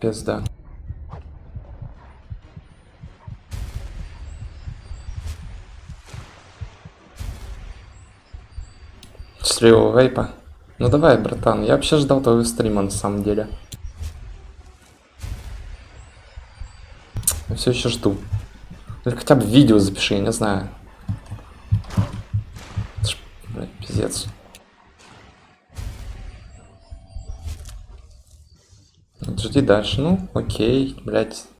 Пизда. Счастливого вейпа. Ну давай, братан, я вообще ждал твоего стрима на самом деле. Я все еще жду. Или хотя бы видео запиши, я не знаю. Это ж, блядь, пиздец. Вот Жди дальше. Ну, окей, блядь.「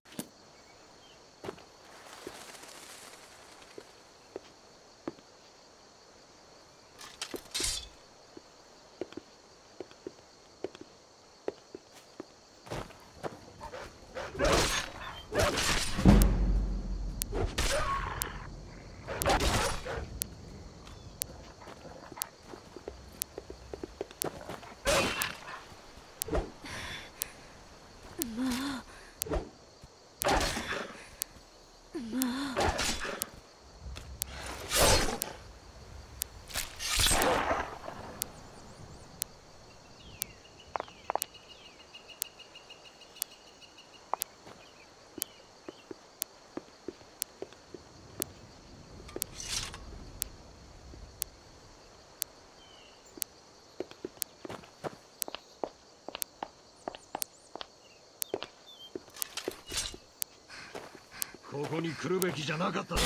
ここに来るべきじゃなかったな。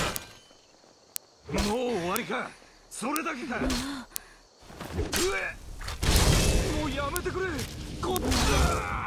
もう終わりか。それだけか。うえ。もうやめてくれ。こっちだ。